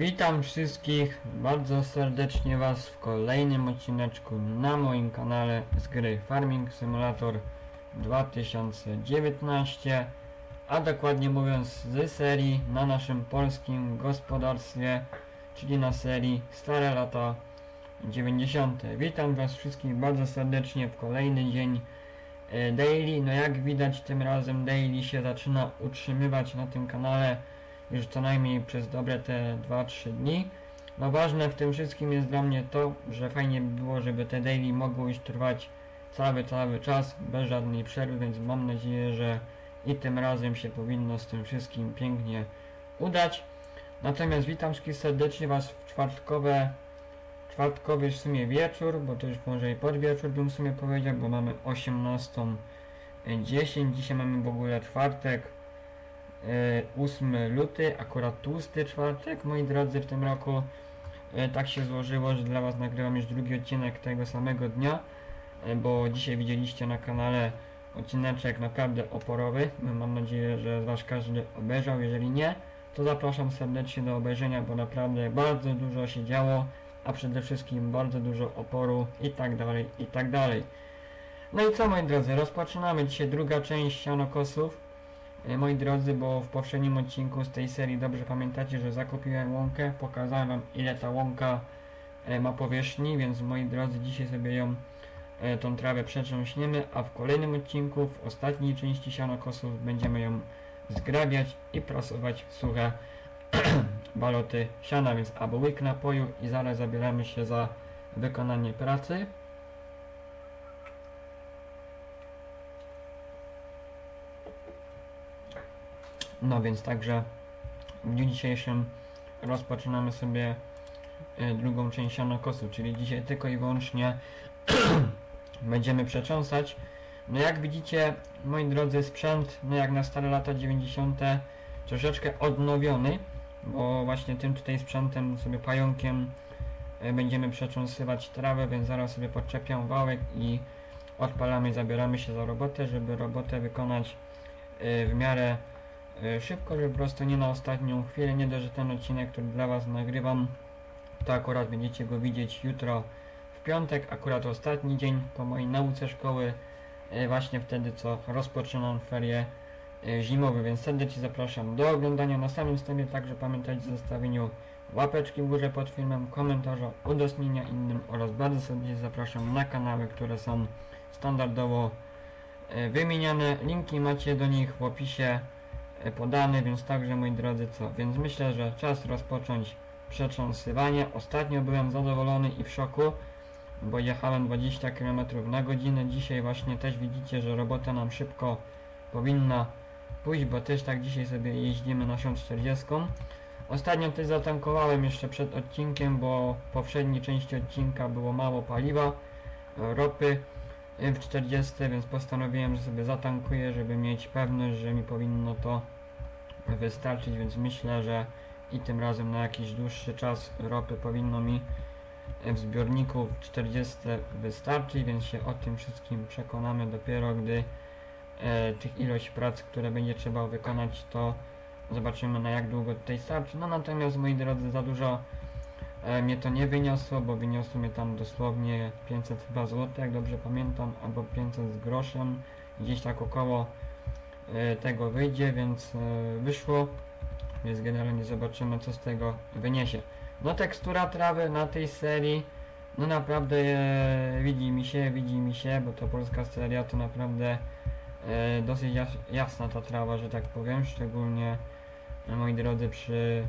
Witam wszystkich bardzo serdecznie Was w kolejnym odcineczku na moim kanale z gry Farming Simulator 2019 a dokładnie mówiąc z serii na naszym polskim gospodarstwie czyli na serii Stare Lata 90. Witam Was wszystkich bardzo serdecznie w kolejny dzień e, daily. No jak widać tym razem daily się zaczyna utrzymywać na tym kanale już co najmniej przez dobre te 2-3 dni. No ważne w tym wszystkim jest dla mnie to, że fajnie by było, żeby te daily mogły już trwać cały, cały czas, bez żadnej przerwy, więc mam nadzieję, że i tym razem się powinno z tym wszystkim pięknie udać. Natomiast witam wszystkich serdecznie Was w czwartkowe, czwartkowy w sumie wieczór, bo to już może i podwieczór bym w sumie powiedział, bo mamy 18.10, dzisiaj mamy w ogóle czwartek, 8 luty, akurat tłusty czwartek, moi drodzy, w tym roku. E, tak się złożyło, że dla Was nagrywam już drugi odcinek tego samego dnia, e, bo dzisiaj widzieliście na kanale odcineczek naprawdę oporowy. Mam nadzieję, że z Was każdy obejrzał. Jeżeli nie, to zapraszam serdecznie do obejrzenia, bo naprawdę bardzo dużo się działo, a przede wszystkim bardzo dużo oporu i tak dalej, i tak dalej. No i co moi drodzy, rozpoczynamy dzisiaj druga część sianokosów. E, Moi drodzy, bo w poprzednim odcinku z tej serii dobrze pamiętacie, że zakupiłem łąkę, pokazałem wam ile ta łąka e, ma powierzchni, więc moi drodzy dzisiaj sobie ją e, tą trawę przetrząśniemy, a w kolejnym odcinku, w ostatniej części sianokosów będziemy ją zgrabiać i prasować w suche baloty siana, więc albo łyk napoju i zaraz zabieramy się za wykonanie pracy. No więc także w dniu dzisiejszym rozpoczynamy sobie y, drugą część sianokosu, czyli dzisiaj tylko i wyłącznie będziemy przecząsać. No jak widzicie, moi drodzy, sprzęt, no jak na stare lata 90. troszeczkę odnowiony, bo właśnie tym tutaj sprzętem, sobie pająkiem y, będziemy przecząsywać trawę, więc zaraz sobie podczepiam wałek i odpalamy, zabieramy się za robotę, żeby robotę wykonać y, w miarę szybko, żeby po prostu nie na ostatnią chwilę, nie dość, że ten odcinek, który dla Was nagrywam, to akurat będziecie go widzieć jutro w piątek, akurat ostatni dzień po mojej nauce szkoły, e, właśnie wtedy co rozpoczynam ferie e, zimowe, więc serdecznie zapraszam do oglądania na samym wstępie, także pamiętajcie o zostawieniu łapeczki w górze pod filmem, komentarza, udostępnienia innym oraz bardzo serdecznie zapraszam na kanały, które są standardowo wymieniane. Linki macie do nich w opisie E, podany, więc także moi drodzy co, więc myślę, że czas rozpocząć przetrząsywanie. Ostatnio byłem zadowolony i w szoku, bo jechałem 20 km na godzinę. Dzisiaj właśnie też widzicie, że robota nam szybko powinna pójść, bo też tak dzisiaj sobie jeździmy na 40. Ostatnio też zatankowałem jeszcze przed odcinkiem, bo w poprzedniej części odcinka było mało paliwa, e, ropy w 40, więc postanowiłem, że sobie zatankuję, żeby mieć pewność, że mi powinno to wystarczyć, więc myślę, że i tym razem na jakiś dłuższy czas ropy powinno mi w zbiorniku w 40 wystarczyć, więc się o tym wszystkim przekonamy dopiero, gdy e, tych ilość prac, które będzie trzeba wykonać, to zobaczymy na jak długo tutaj starczy. No natomiast moi drodzy, za dużo E, mnie to nie wyniosło, bo wyniosło mnie tam dosłownie 500 chyba złotych, jak dobrze pamiętam, albo 500 z groszem, gdzieś tak około e, tego wyjdzie, więc e, wyszło, więc generalnie zobaczymy co z tego wyniesie. No tekstura trawy na tej serii, no naprawdę e, widzi mi się, widzi mi się, bo to polska seria to naprawdę e, dosyć jas jasna ta trawa, że tak powiem, szczególnie moi drodzy przy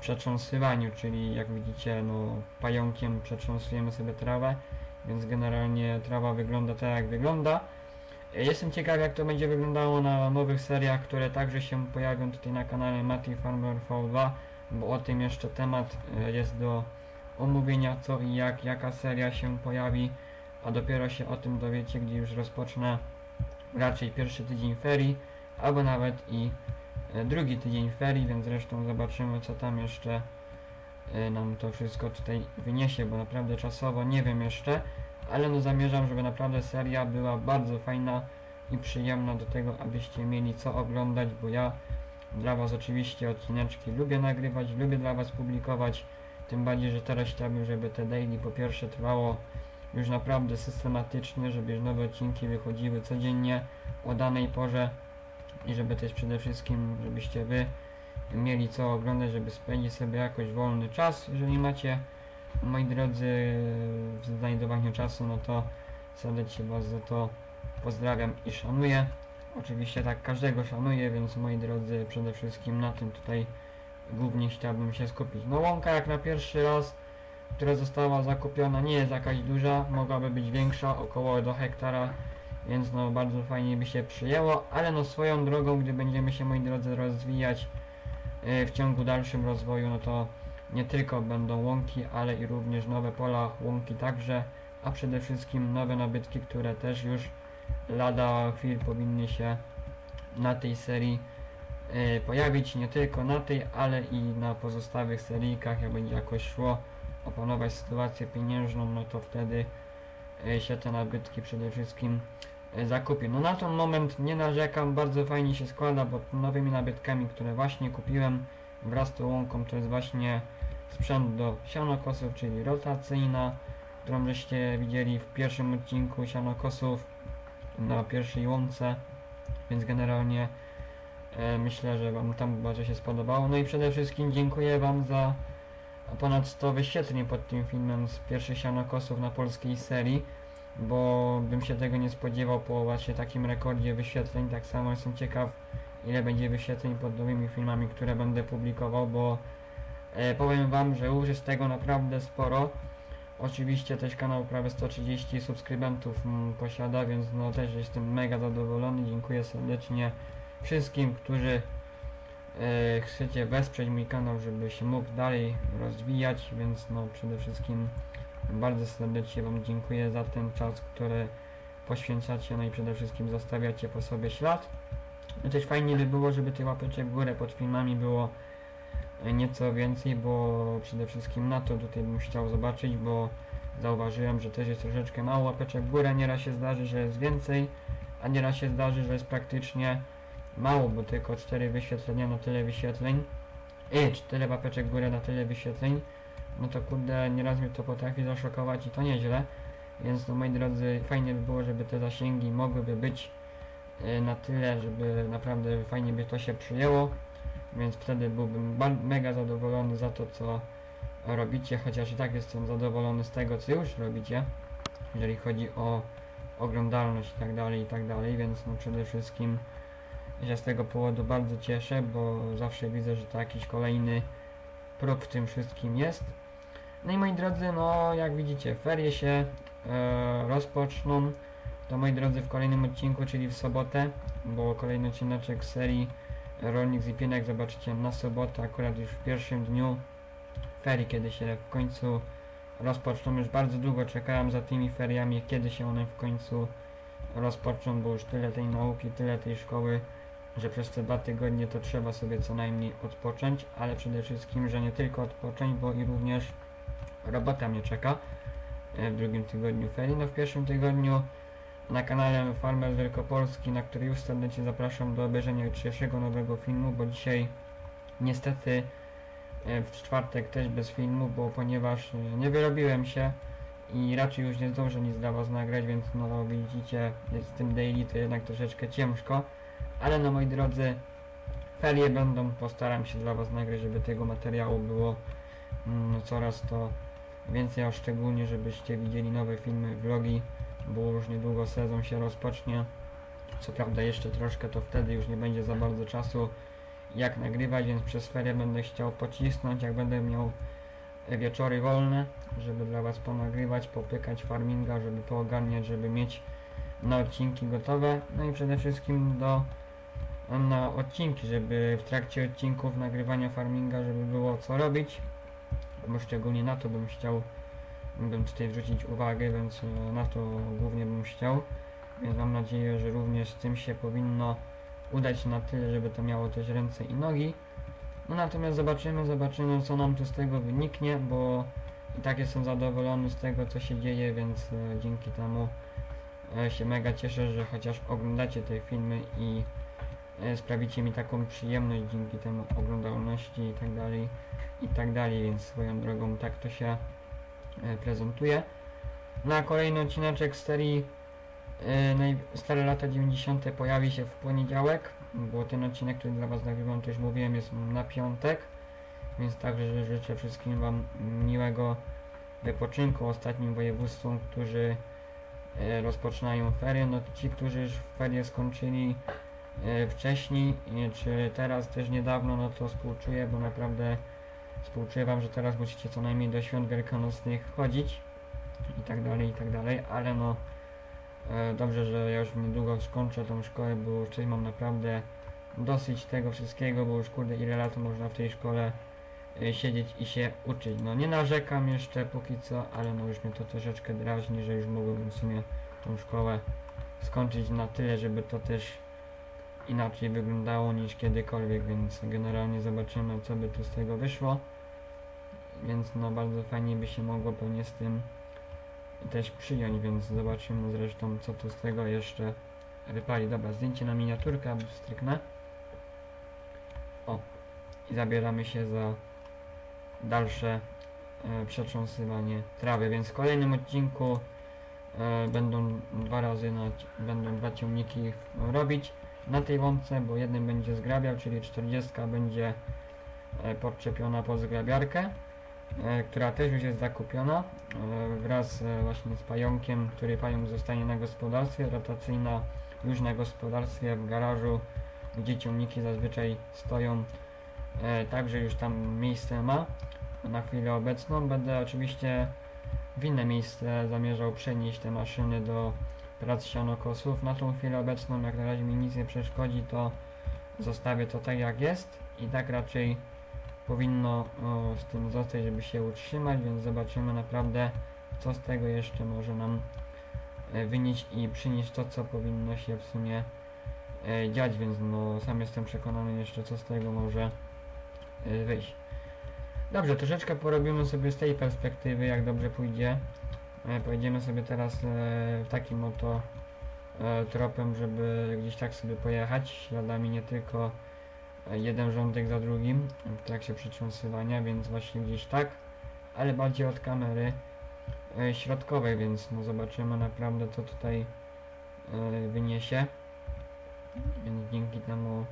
przetrząsywaniu, czyli jak widzicie, no pająkiem przetrząsujemy sobie trawę, więc generalnie trawa wygląda tak jak wygląda. Jestem ciekaw jak to będzie wyglądało na nowych seriach, które także się pojawią tutaj na kanale Mati Farmer V2, bo o tym jeszcze temat e, jest do omówienia co i jak, jaka seria się pojawi, a dopiero się o tym dowiecie, gdy już rozpocznę raczej pierwszy tydzień ferii, albo nawet i E, drugi tydzień ferii, więc zresztą zobaczymy co tam jeszcze e, nam to wszystko tutaj wyniesie, bo naprawdę czasowo nie wiem jeszcze, ale no zamierzam, żeby naprawdę seria była bardzo fajna i przyjemna do tego, abyście mieli co oglądać, bo ja dla Was oczywiście odcineczki lubię nagrywać, lubię dla Was publikować. Tym bardziej, że teraz chciałbym, żeby te daily po pierwsze trwało już naprawdę systematycznie, żeby nowe odcinki wychodziły codziennie o danej porze i żeby też przede wszystkim, żebyście Wy mieli co oglądać, żeby spędzić sobie jakoś wolny czas. Jeżeli macie, moi drodzy, w znajdowaniu czasu, no to serdecznie Was za to pozdrawiam i szanuję. Oczywiście tak każdego szanuję, więc moi drodzy, przede wszystkim na tym tutaj głównie chciałbym się skupić. No łąka jak na pierwszy raz, która została zakupiona nie jest jakaś duża, mogłaby być większa, około do hektara, więc no bardzo fajnie by się przyjęło, ale no swoją drogą, gdy będziemy się moi drodzy rozwijać yy, w ciągu dalszym rozwoju, no to nie tylko będą łąki, ale i również nowe pola łąki także, a przede wszystkim nowe nabytki, które też już lada chwil powinny się na tej serii e, pojawić, nie tylko na tej, ale i na pozostałych seryjkach, jak będzie jakoś szło opanować sytuację pieniężną, no to wtedy się te nabytki przede wszystkim e, zakupię. No na ten moment nie narzekam, bardzo fajnie się składa, bo nowymi nabytkami, które właśnie kupiłem wraz z tą łąką, to jest właśnie sprzęt do sianokosów, czyli rotacyjna, którą żeście widzieli w pierwszym odcinku sianokosów na pierwszej łące, więc generalnie e, myślę, że Wam tam bardzo się spodobało. No i przede wszystkim dziękuję Wam za ponad 100 wyświetleń pod tym filmem z pierwszych sianokosów na polskiej serii, bo bym się tego nie spodziewał po właśnie takim rekordzie wyświetleń. Tak samo jestem ciekaw, ile będzie wyświetleń pod nowymi filmami, które będę publikował, bo e, powiem Wam, że już jest tego naprawdę sporo. Oczywiście też kanał prawie 130 subskrybentów posiada, więc no też jestem mega zadowolony. Dziękuję serdecznie wszystkim, którzy chcecie wesprzeć mój kanał, żeby się mógł dalej rozwijać, więc no przede wszystkim bardzo serdecznie Wam dziękuję za ten czas, który poświęcacie, no i przede wszystkim zostawiacie po sobie ślad. No też fajnie by było, żeby tych łapeczek w górę pod filmami było e, nieco więcej, bo przede wszystkim na to tutaj bym chciał zobaczyć, bo zauważyłem, że też jest troszeczkę mało łapeczek w górę, nieraz się zdarzy, że jest więcej, a nieraz się zdarzy, że jest praktycznie mało, bo tylko 4 wyświetlenia na tyle wyświetleń, i 4 łapeczek w górę na tyle wyświetleń, no to kurde, nieraz mnie to potrafi zaszokować i to nieźle, więc no moi drodzy, fajnie by było, żeby te zasięgi mogłyby być e, na tyle, żeby naprawdę fajnie by to się przyjęło, więc wtedy byłbym mega zadowolony za to, co robicie, chociaż i tak jestem zadowolony z tego, co już robicie, jeżeli chodzi o oglądalność i tak dalej, i tak dalej, więc no przede wszystkim się z tego powodu bardzo cieszę, bo zawsze widzę, że to jakiś kolejny próg w tym wszystkim jest. No i moi drodzy, no jak widzicie, ferie się e, rozpoczną, to moi drodzy w kolejnym odcinku, czyli w sobotę, bo kolejny odcineczek z serii Rolnik z Ipienek zobaczycie na sobotę, akurat już w pierwszym dniu ferii, kiedy się w końcu rozpoczną. Już bardzo długo czekałem za tymi feriami, kiedy się one w końcu rozpoczną, bo już tyle tej nauki, tyle tej szkoły, że przez te dwa tygodnie to trzeba sobie co najmniej odpocząć, ale przede wszystkim, że nie tylko odpocząć, bo i również robota mnie czeka e, w drugim tygodniu ferii. No w pierwszym tygodniu na kanale Farmer Wielkopolski, na który już serdecznie zapraszam do obejrzenia jutrzejszego nowego filmu, bo dzisiaj niestety e, w czwartek też bez filmu, bo ponieważ e, nie wyrobiłem się i raczej już nie zdążę nic dla Was nagrać, więc no widzicie, z tym daily to jednak troszeczkę ciężko, ale no moi drodzy, ferie będą, postaram się dla Was nagrać, żeby tego materiału było mm, coraz to więcej, a szczególnie żebyście widzieli nowe filmy, vlogi, bo już niedługo sezon się rozpocznie. Co prawda jeszcze troszkę to wtedy już nie będzie za bardzo czasu jak nagrywać, więc przez ferie będę chciał pocisnąć, jak będę miał wieczory wolne, żeby dla Was ponagrywać, popykać farminga, żeby poogarniać, żeby mieć na odcinki gotowe, no i przede wszystkim do na odcinki, żeby w trakcie odcinków nagrywania farminga, żeby było co robić, bo szczególnie na to bym chciał bym tutaj zwrócić uwagę, więc e, na to głównie bym chciał. Więc mam nadzieję, że również z tym się powinno udać na tyle, żeby to miało też ręce i nogi. No natomiast zobaczymy, zobaczymy co nam tu z tego wyniknie, bo i tak jestem zadowolony z tego co się dzieje, więc e, dzięki temu się mega cieszę, że chociaż oglądacie te filmy i e, sprawicie mi taką przyjemność dzięki temu oglądalności i tak dalej i tak dalej, więc swoją drogą tak to się e, prezentuje. Na kolejny odcineczek z serii e, Stare lata 90. pojawi się w poniedziałek, bo ten odcinek, który dla Was nagrywam, już mówiłem, jest na piątek, więc także życzę wszystkim Wam miłego wypoczynku ostatnim województwom, którzy rozpoczynają ferie. No ci, którzy już ferie skończyli e, wcześniej, e, czy teraz też niedawno, no to współczuję, bo naprawdę współczuję Wam, że teraz musicie co najmniej do świąt wielkanocnych chodzić i tak dalej, i tak dalej, ale no e, dobrze, że ja już niedługo skończę tą szkołę, bo już mam naprawdę dosyć tego wszystkiego, bo już kurde ile lat można w tej szkole e, siedzieć i się uczyć. No nie narzekam jeszcze póki co, ale no już mnie to troszeczkę drażni, że już mogłbym w sumie tą szkołę skończyć na tyle, żeby to też inaczej wyglądało niż kiedykolwiek, więc generalnie zobaczymy co by tu z tego wyszło. Więc no bardzo fajnie by się mogło pewnie z tym też przyjąć, więc zobaczymy zresztą co tu z tego jeszcze wypali. Dobra, zdjęcie na miniaturkę, aby stryknę. O, i zabieramy się za dalsze e, przetrząsywanie trawy, więc w kolejnym odcinku e, będą dwa razy na, będą dwa ciągniki robić na tej łące, bo jeden będzie zgrabiał, czyli 40 będzie e, podczepiona pod zgrabiarkę, która też już jest zakupiona wraz właśnie z pająkiem, który pająk zostanie na gospodarstwie, rotacyjna już na gospodarstwie w garażu, gdzie ciągniki zazwyczaj stoją, także już tam miejsce ma na chwilę obecną. Będę oczywiście w inne miejsce zamierzał przenieść te maszyny do prac sianokosów. Na tą chwilę obecną, jak na razie mi nic nie przeszkodzi, to zostawię to tak jak jest i tak raczej powinno o, z tym zostać, żeby się utrzymać, więc zobaczymy naprawdę co z tego jeszcze może nam e, wynieść i przynieść to, co powinno się w sumie e, dziać, więc no sam jestem przekonany jeszcze co z tego może e, wyjść. Dobrze, troszeczkę porobimy sobie z tej perspektywy, jak dobrze pójdzie. E, pojedziemy sobie teraz e, takim oto e, tropem, żeby gdzieś tak sobie pojechać, śladami nie tylko jeden rządek za drugim w trakcie przetrząsywania, więc właśnie gdzieś tak, ale bardziej od kamery środkowej, więc no zobaczymy naprawdę co tutaj wyniesie. Więc dzięki temu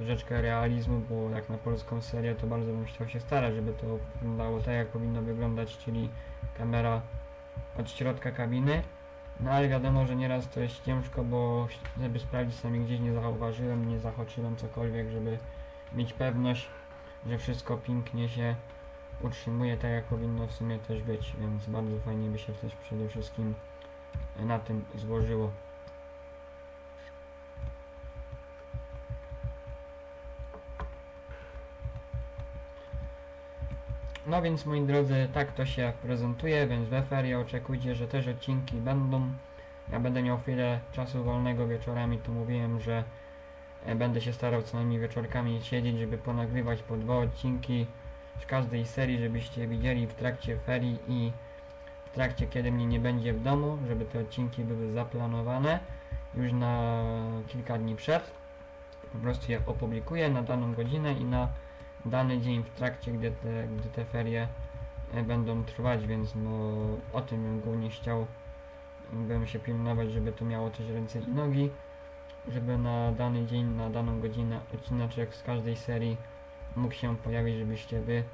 troszeczkę realizmu, bo jak na polską serię to bardzo bym chciał się starać, żeby to wyglądało tak jak powinno wyglądać, czyli kamera od środka kabiny. No ale wiadomo, że nieraz to jest ciężko, bo żeby sprawdzić sami gdzieś nie zauważyłem, nie zahaczyłem cokolwiek, żeby mieć pewność, że wszystko pięknie się utrzymuje tak jak powinno w sumie też być, więc bardzo fajnie by się też przede wszystkim na tym złożyło. No więc moi drodzy, tak to się prezentuje, więc we ferie oczekujcie, że też odcinki będą. Ja będę miał chwilę czasu wolnego wieczorami, to mówiłem, że e, będę się starał co najmniej wieczorkami siedzieć, żeby ponagrywać po dwa odcinki z każdej serii, żebyście widzieli w trakcie ferii i w trakcie kiedy mnie nie będzie w domu, żeby te odcinki były zaplanowane już na kilka dni przed. Po prostu je opublikuję na daną godzinę i na dany dzień w trakcie, gdy te, gdy te ferie e, będą trwać, więc no o tym bym głównie chciał bym się pilnować, żeby to miało też ręce i nogi, żeby na dany dzień, na daną godzinę odcineczek z każdej serii mógł się pojawić, żebyście wy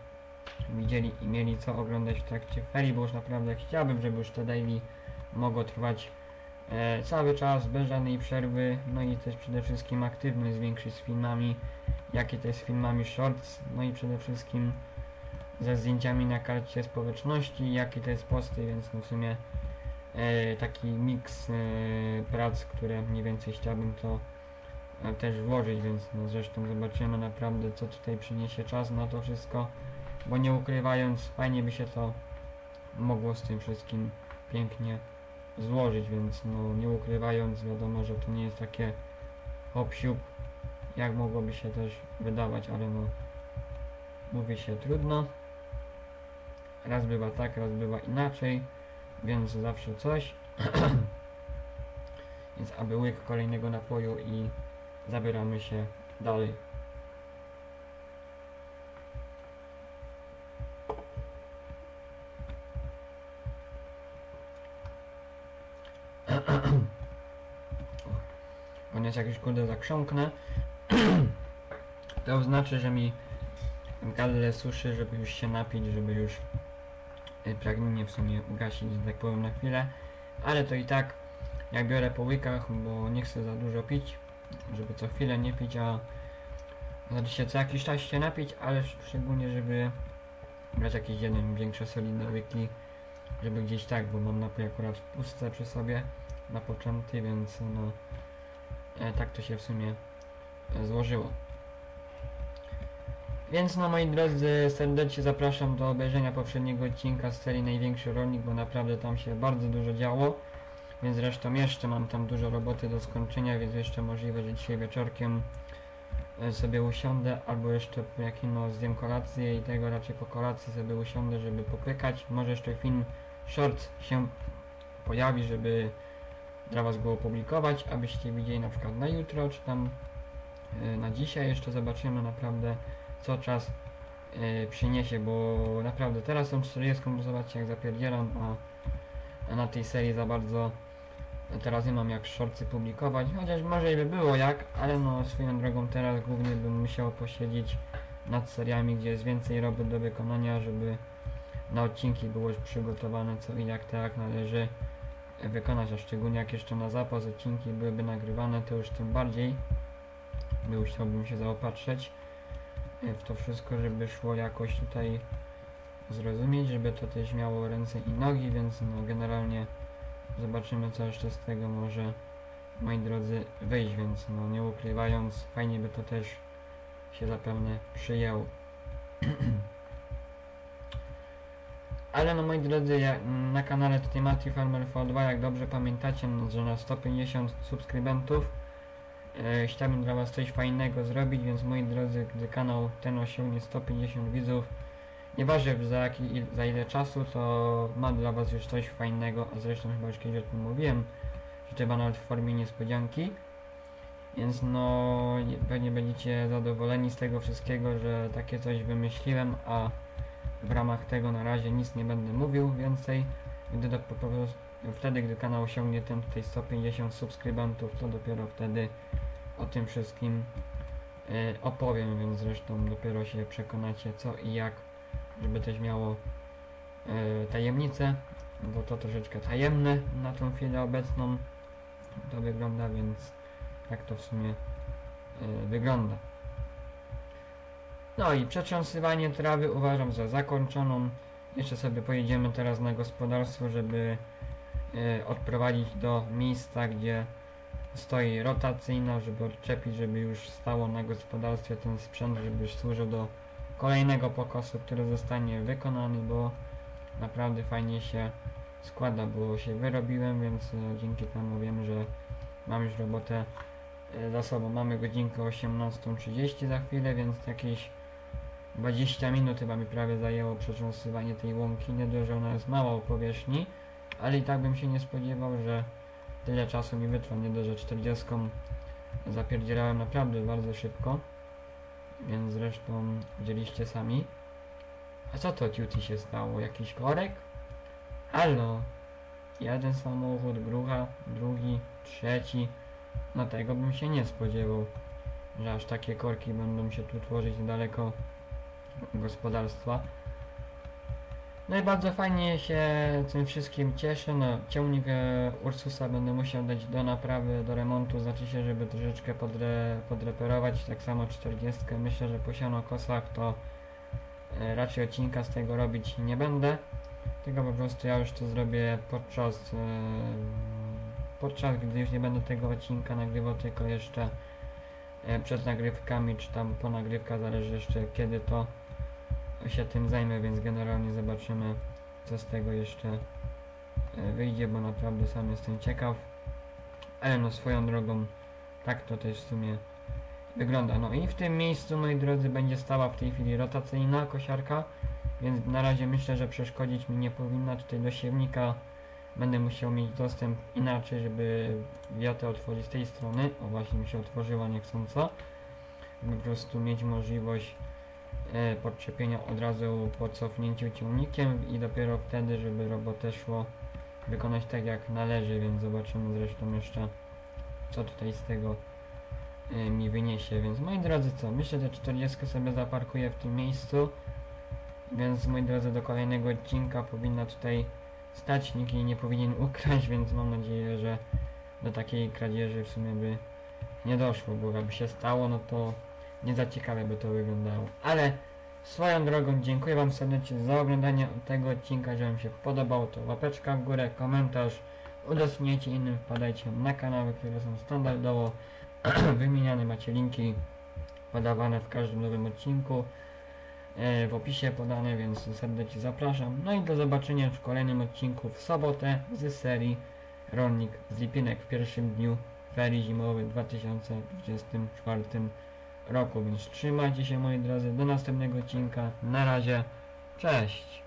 widzieli i mieli co oglądać w trakcie ferii, bo już naprawdę chciałbym, żeby już te daily mogło trwać e, cały czas, bez żadnej przerwy, no i też przede wszystkim aktywność zwiększyć z filmami, jakie to jest filmami shorts, no i przede wszystkim ze zdjęciami na karcie społeczności, jakie to jest posty, więc no w sumie e, taki miks e, prac, które mniej więcej chciałbym to e, też włożyć, więc no zresztą zobaczymy naprawdę co tutaj przyniesie czas na to wszystko, bo nie ukrywając fajnie by się to mogło z tym wszystkim pięknie złożyć, więc no nie ukrywając wiadomo, że to nie jest takie hop jak mogłoby się też wydawać, ale no mówi się trudno. Raz bywa tak, raz bywa inaczej, więc zawsze coś. więc aby łyk kolejnego napoju i zabieramy się dalej. Koniec jak już kurde zakrząknę to znaczy, że mi gardle suszy, żeby już się napić, żeby już y, pragnienie w sumie ugasić, że tak powiem na chwilę. Ale to i tak jak biorę po łykach, bo nie chcę za dużo pić żeby co chwilę nie pić, a znaczy się co jakiś czas się napić, ale szczególnie żeby brać jakieś jeden większe solidne łyki żeby gdzieś tak, bo mam napój akurat w pustce przy sobie na początku, więc no e, tak to się w sumie złożyło. Więc no moi drodzy, serdecznie zapraszam do obejrzenia poprzedniego odcinka z serii Największy Rolnik, bo naprawdę tam się bardzo dużo działo. Więc zresztą jeszcze mam tam dużo roboty do skończenia, więc jeszcze możliwe, że dzisiaj wieczorkiem e, sobie usiądę, albo jeszcze jak no zjem kolację i tego raczej po kolacji sobie usiądę, żeby popykać. Może jeszcze film short się pojawi, żeby dla Was go opublikować, abyście widzieli na przykład na jutro, czy tam na dzisiaj jeszcze zobaczymy naprawdę co czas yy, przyniesie, bo naprawdę teraz są 40, zobaczcie jak zapierdzielam, a, na tej serii za bardzo teraz nie mam jak shortsy publikować, chociaż może i by było jak, ale no swoją drogą teraz głównie bym musiał posiedzieć nad seriami, gdzie jest więcej robót do wykonania, żeby na odcinki było już przygotowane co i jak tak należy wykonać, a szczególnie jak jeszcze na zapas odcinki byłyby nagrywane, to już tym bardziej by chciałbym się zaopatrzyć w to wszystko, żeby szło jakoś tutaj zrozumieć, żeby to też miało ręce i nogi, więc no generalnie zobaczymy co jeszcze z tego może moi drodzy wyjść, więc no nie ukrywając fajnie by to też się zapewne przyjęło. Ale no moi drodzy, ja, na kanale tutaj Matthew Farmer V2, jak dobrze pamiętacie, że na 150 subskrybentów e, chciałbym dla Was coś fajnego zrobić, więc moi drodzy, gdy kanał ten osiągnie 150 widzów, nieważne za, jaki, za ile czasu, to mam dla Was już coś fajnego, a zresztą chyba już kiedyś o tym mówiłem, że chyba nawet w formie niespodzianki. Więc no, pewnie będziecie zadowoleni z tego wszystkiego, że takie coś wymyśliłem, a w ramach tego na razie nic nie będę mówił więcej. Gdy to po prostu wtedy, gdy kanał osiągnie ten tutaj 150 subskrybentów, to dopiero wtedy o tym wszystkim y, opowiem, więc zresztą dopiero się przekonacie co i jak, żeby też miało y, tajemnicę, bo to troszeczkę tajemne na tą chwilę obecną to wygląda, więc tak to w sumie y, wygląda. No i przetrząsywanie trawy uważam za zakończoną. Jeszcze sobie pojedziemy teraz na gospodarstwo, żeby odprowadzić do miejsca, gdzie stoi rotacyjna, żeby odczepić, żeby już stało na gospodarstwie ten sprzęt, żeby służył do kolejnego pokosu, który zostanie wykonany, bo naprawdę fajnie się składa, bo się wyrobiłem, więc y, dzięki temu wiem, że mam już robotę y, za sobą. Mamy godzinkę 18.30 za chwilę, więc jakieś 20 minut chyba mi prawie zajęło przetrząsywanie tej łąki, nie dość, że ona jest mała o powierzchni, ale i tak bym się nie spodziewał, że tyle czasu mi wytrwa, nie dość, że 40 zapierdzielałem naprawdę bardzo szybko, więc zresztą widzieliście sami. A co to Tuty się stało? Jakiś korek? Halo! Jeden samochód, grucha, drugi, trzeci. No tego bym się nie spodziewał, że aż takie korki będą się tu tworzyć niedaleko gospodarstwa. No i bardzo fajnie się tym wszystkim cieszę. No, ciągnik e, Ursusa będę musiał dać do naprawy, do remontu, znaczy się, żeby troszeczkę podre, podreperować. Tak samo 40. Myślę, że po siano kosach to e, raczej odcinka z tego robić nie będę. Tylko po prostu ja już to zrobię podczas, e, podczas gdy już nie będę tego odcinka nagrywał, tylko jeszcze przed nagrywkami, czy tam po nagrywkach, zależy jeszcze kiedy to się tym zajmę, więc generalnie zobaczymy co z tego jeszcze e, wyjdzie, bo naprawdę sam jestem ciekaw. Ale no swoją drogą tak to też w sumie wygląda. No i w tym miejscu, moi drodzy, będzie stała w tej chwili rotacyjna kosiarka, więc na razie myślę, że przeszkodzić mi nie powinna. Tutaj do siewnika będę musiał mieć dostęp inaczej, żeby wiatę otworzyć z tej strony. O właśnie mi się otworzyła niechcąco. Po prostu mieć możliwość podczepienia od razu po cofnięciu ciągnikiem i dopiero wtedy, żeby robotę szło wykonać tak jak należy, więc zobaczymy zresztą jeszcze co tutaj z tego y, mi wyniesie, więc moi drodzy co, myślę, że 40 sobie zaparkuję w tym miejscu, więc moi drodzy do kolejnego odcinka powinna tutaj stać, nikt jej nie powinien ukraść, więc mam nadzieję, że do takiej kradzieży w sumie by nie doszło, bo jakby się stało, no to nie za ciekawe by to wyglądało, ale swoją drogą dziękuję wam serdecznie za oglądanie tego odcinka, jeżeli wam się podobał, to łapeczka w górę, komentarz, udostępniajcie innym, wpadajcie na kanały, które są standardowo wymieniane, macie linki podawane w każdym nowym odcinku e, w opisie podane, więc serdecznie zapraszam. No i do zobaczenia w kolejnym odcinku w sobotę z serii Rolnik z Lipinek w pierwszym dniu ferii zimowej w 2024 roku, więc trzymajcie się moi drodzy, do następnego odcinka, na razie, cześć!